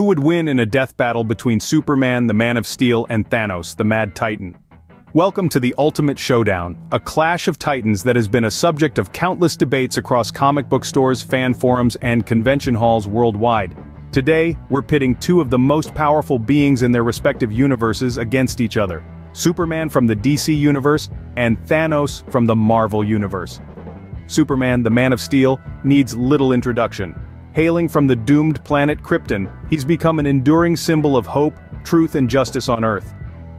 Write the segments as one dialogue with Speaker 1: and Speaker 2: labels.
Speaker 1: Who would win in a death battle between Superman, the Man of Steel, and Thanos, the Mad Titan? Welcome to the Ultimate Showdown, a clash of titans that has been a subject of countless debates across comic book stores, fan forums, and convention halls worldwide. Today, we're pitting two of the most powerful beings in their respective universes against each other. Superman from the DC universe, and Thanos from the Marvel universe. Superman, the Man of Steel, needs little introduction. Hailing from the doomed planet Krypton, he's become an enduring symbol of hope, truth and justice on Earth.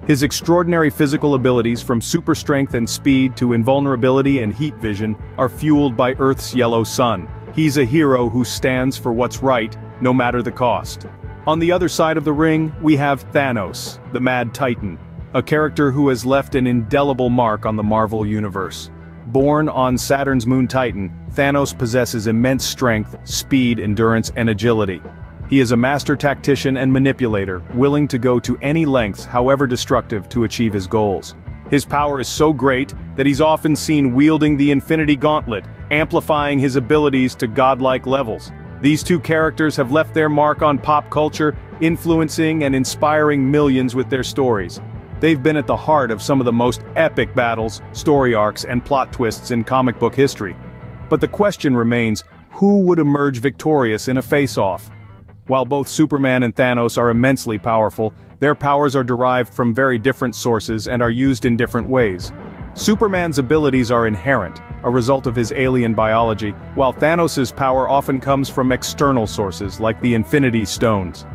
Speaker 1: His extraordinary physical abilities from super strength and speed to invulnerability and heat vision are fueled by Earth's yellow sun. He's a hero who stands for what's right, no matter the cost. On the other side of the ring, we have Thanos, the Mad Titan, a character who has left an indelible mark on the Marvel Universe. Born on Saturn's moon Titan, Thanos possesses immense strength, speed, endurance, and agility. He is a master tactician and manipulator, willing to go to any lengths however destructive to achieve his goals. His power is so great that he's often seen wielding the Infinity Gauntlet, amplifying his abilities to godlike levels. These two characters have left their mark on pop culture, influencing and inspiring millions with their stories. They've been at the heart of some of the most epic battles, story arcs, and plot twists in comic book history. But the question remains, who would emerge victorious in a face-off? While both Superman and Thanos are immensely powerful, their powers are derived from very different sources and are used in different ways. Superman's abilities are inherent, a result of his alien biology, while Thanos' power often comes from external sources like the Infinity Stones.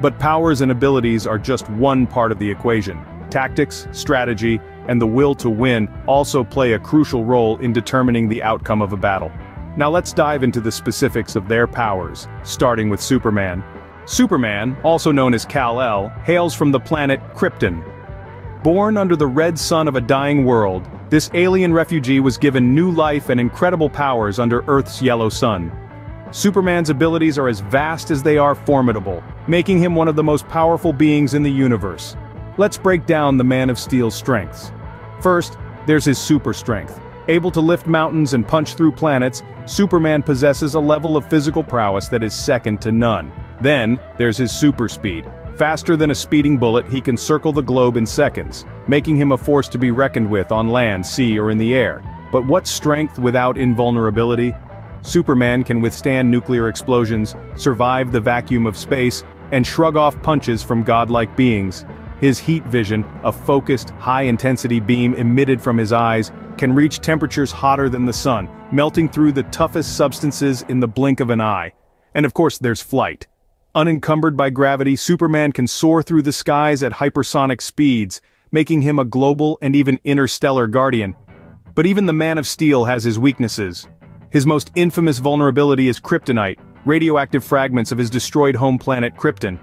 Speaker 1: But powers and abilities are just one part of the equation. Tactics, strategy, and the will to win also play a crucial role in determining the outcome of a battle. Now let's dive into the specifics of their powers, starting with Superman. Superman, also known as Kal-El, hails from the planet Krypton. Born under the red sun of a dying world, this alien refugee was given new life and incredible powers under Earth's yellow sun. Superman's abilities are as vast as they are formidable, making him one of the most powerful beings in the universe. Let's break down the Man of Steel's strengths. First, there's his super strength. Able to lift mountains and punch through planets, Superman possesses a level of physical prowess that is second to none. Then, there's his super speed. Faster than a speeding bullet, he can circle the globe in seconds, making him a force to be reckoned with on land, sea, or in the air. But what strength without invulnerability? Superman can withstand nuclear explosions, survive the vacuum of space, and shrug off punches from godlike beings. His heat vision, a focused, high-intensity beam emitted from his eyes, can reach temperatures hotter than the sun, melting through the toughest substances in the blink of an eye. And of course there's flight. Unencumbered by gravity, Superman can soar through the skies at hypersonic speeds, making him a global and even interstellar guardian. But even the Man of Steel has his weaknesses. His most infamous vulnerability is kryptonite, radioactive fragments of his destroyed home planet Krypton.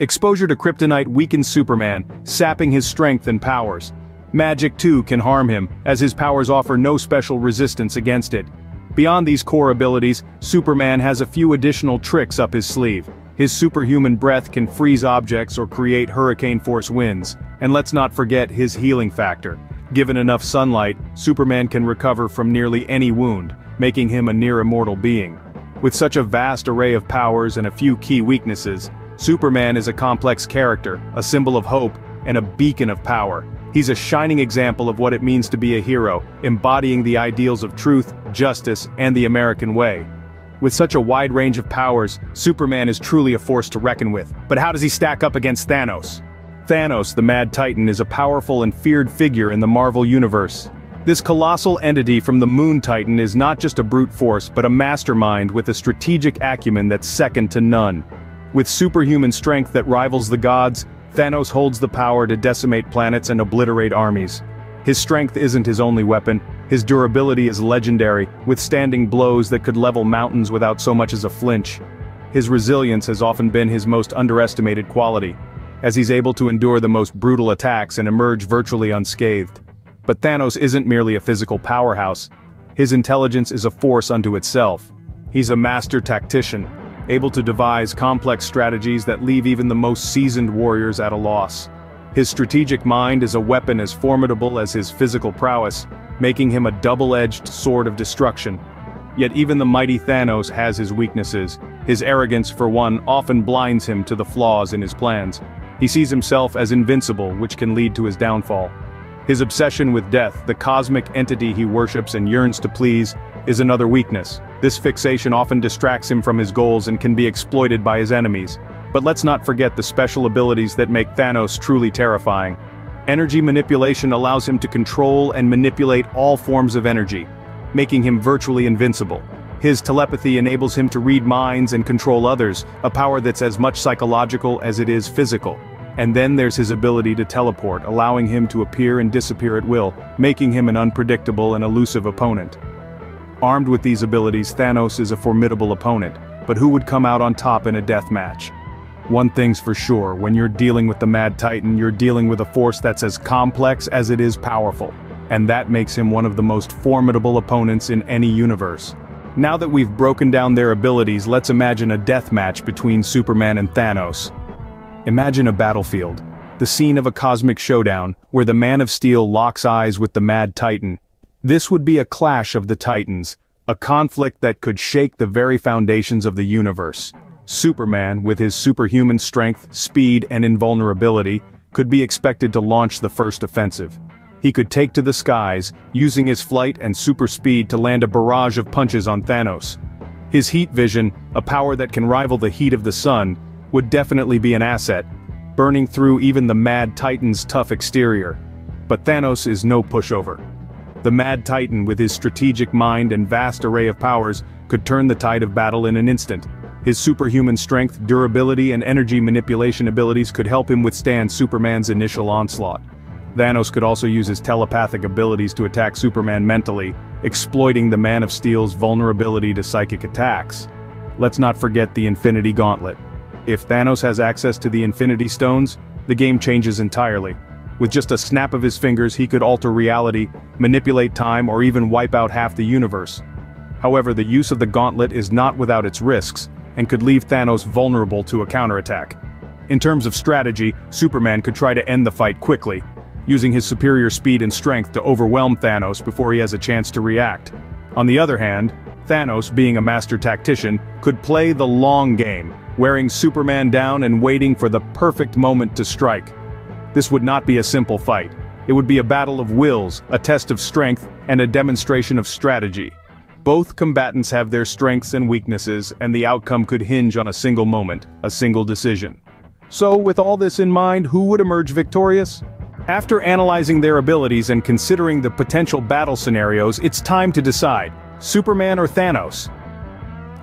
Speaker 1: Exposure to kryptonite weakens Superman, sapping his strength and powers. Magic too can harm him, as his powers offer no special resistance against it. Beyond these core abilities, Superman has a few additional tricks up his sleeve. His superhuman breath can freeze objects or create hurricane-force winds. And let's not forget his healing factor. Given enough sunlight, Superman can recover from nearly any wound, making him a near-immortal being. With such a vast array of powers and a few key weaknesses, Superman is a complex character, a symbol of hope, and a beacon of power. He's a shining example of what it means to be a hero, embodying the ideals of truth, justice, and the American way. With such a wide range of powers, Superman is truly a force to reckon with. But how does he stack up against Thanos? Thanos, the Mad Titan, is a powerful and feared figure in the Marvel Universe. This colossal entity from the Moon Titan is not just a brute force but a mastermind with a strategic acumen that's second to none. With superhuman strength that rivals the gods, Thanos holds the power to decimate planets and obliterate armies. His strength isn't his only weapon, his durability is legendary, withstanding blows that could level mountains without so much as a flinch. His resilience has often been his most underestimated quality, as he's able to endure the most brutal attacks and emerge virtually unscathed. But Thanos isn't merely a physical powerhouse, his intelligence is a force unto itself. He's a master tactician, able to devise complex strategies that leave even the most seasoned warriors at a loss. His strategic mind is a weapon as formidable as his physical prowess, making him a double-edged sword of destruction. Yet even the mighty Thanos has his weaknesses. His arrogance, for one, often blinds him to the flaws in his plans. He sees himself as invincible, which can lead to his downfall. His obsession with death, the cosmic entity he worships and yearns to please, is another weakness. This fixation often distracts him from his goals and can be exploited by his enemies. But let's not forget the special abilities that make Thanos truly terrifying. Energy manipulation allows him to control and manipulate all forms of energy, making him virtually invincible. His telepathy enables him to read minds and control others, a power that's as much psychological as it is physical. And then there's his ability to teleport, allowing him to appear and disappear at will, making him an unpredictable and elusive opponent. Armed with these abilities Thanos is a formidable opponent, but who would come out on top in a death match? One thing's for sure, when you're dealing with the Mad Titan you're dealing with a force that's as complex as it is powerful, and that makes him one of the most formidable opponents in any universe. Now that we've broken down their abilities let's imagine a death match between Superman and Thanos. Imagine a battlefield, the scene of a cosmic showdown, where the Man of Steel locks eyes with the Mad Titan. This would be a clash of the Titans, a conflict that could shake the very foundations of the universe. Superman, with his superhuman strength, speed and invulnerability, could be expected to launch the first offensive. He could take to the skies, using his flight and super speed to land a barrage of punches on Thanos. His heat vision, a power that can rival the heat of the sun, would definitely be an asset, burning through even the Mad Titan's tough exterior. But Thanos is no pushover. The Mad Titan with his strategic mind and vast array of powers could turn the tide of battle in an instant. His superhuman strength, durability and energy manipulation abilities could help him withstand Superman's initial onslaught. Thanos could also use his telepathic abilities to attack Superman mentally, exploiting the Man of Steel's vulnerability to psychic attacks. Let's not forget the Infinity Gauntlet. If Thanos has access to the Infinity Stones, the game changes entirely. With just a snap of his fingers he could alter reality, manipulate time or even wipe out half the universe. However the use of the gauntlet is not without its risks, and could leave Thanos vulnerable to a counterattack. In terms of strategy, Superman could try to end the fight quickly, using his superior speed and strength to overwhelm Thanos before he has a chance to react. On the other hand, Thanos, being a master tactician, could play the long game, wearing Superman down and waiting for the perfect moment to strike. This would not be a simple fight. It would be a battle of wills, a test of strength, and a demonstration of strategy. Both combatants have their strengths and weaknesses, and the outcome could hinge on a single moment, a single decision. So, with all this in mind, who would emerge victorious? After analyzing their abilities and considering the potential battle scenarios, it's time to decide, Superman or Thanos?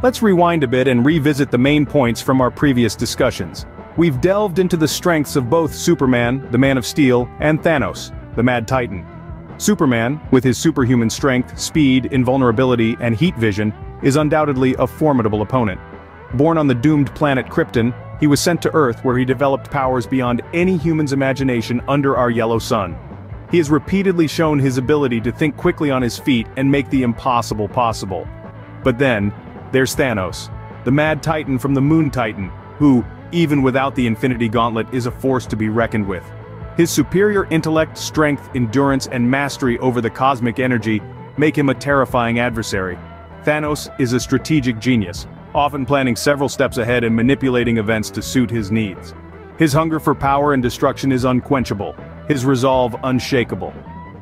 Speaker 1: Let's rewind a bit and revisit the main points from our previous discussions. We've delved into the strengths of both Superman, the Man of Steel, and Thanos, the Mad Titan. Superman, with his superhuman strength, speed, invulnerability, and heat vision, is undoubtedly a formidable opponent. Born on the doomed planet Krypton, he was sent to Earth where he developed powers beyond any human's imagination under our yellow sun. He has repeatedly shown his ability to think quickly on his feet and make the impossible possible. But then, there's Thanos, the mad titan from the Moon Titan, who, even without the Infinity Gauntlet is a force to be reckoned with. His superior intellect, strength, endurance and mastery over the cosmic energy make him a terrifying adversary. Thanos is a strategic genius, often planning several steps ahead and manipulating events to suit his needs. His hunger for power and destruction is unquenchable, his resolve unshakable.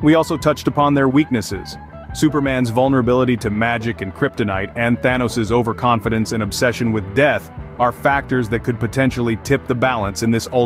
Speaker 1: We also touched upon their weaknesses, Superman's vulnerability to magic and kryptonite and Thanos' overconfidence and obsession with death are factors that could potentially tip the balance in this ultimate